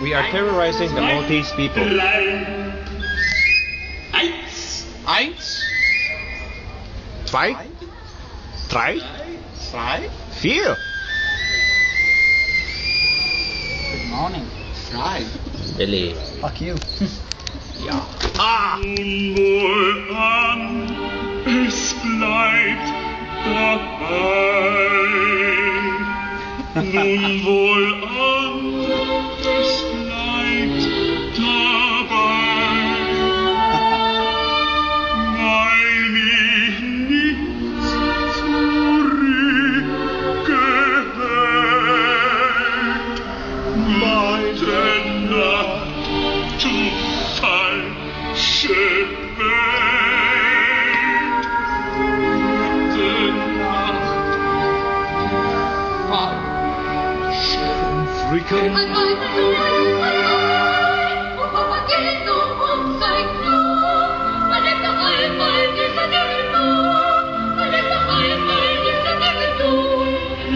We are terrorizing the Maltese people. Eins, Eins, Zwei, drei, zwei, vier. good morning. Five. Billy. Fuck you. Ja. Ah! nun wohlan, es bleibt dabei. Nun wohlan, es bleibt dabei. Weil ich nichts zurückgehält, meine Nacht Rico.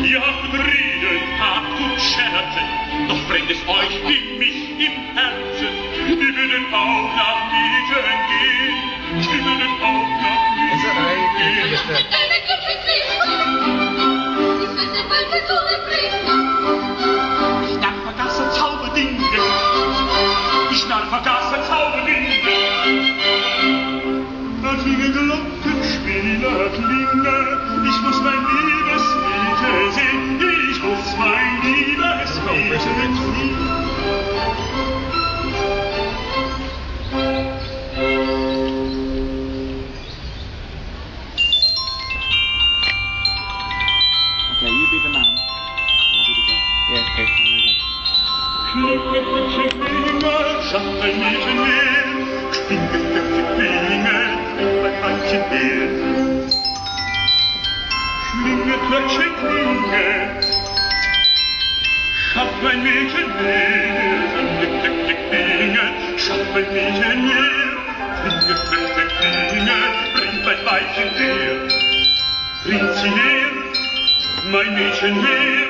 Ihr habt Frieden, habt gut Scherzen, doch bringt es euch wie mich im Herzen. Die würden auch nach mir gehen, die würden auch nach Thank gehen. Klingel, Schachtelmädchen mehr, bringt mein Mädchen her,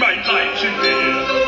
mein Weibchen.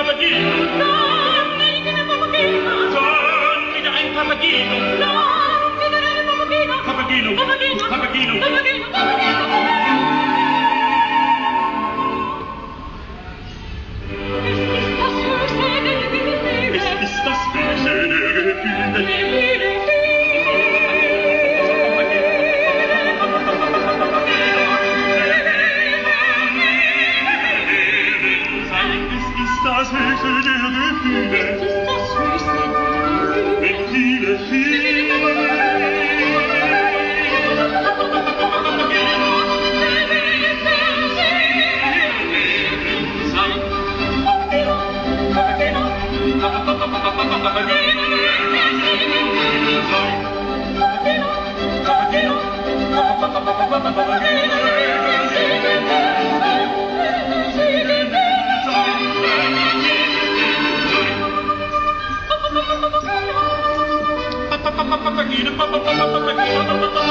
Papageno. Son wieder ein Papageno. Thank.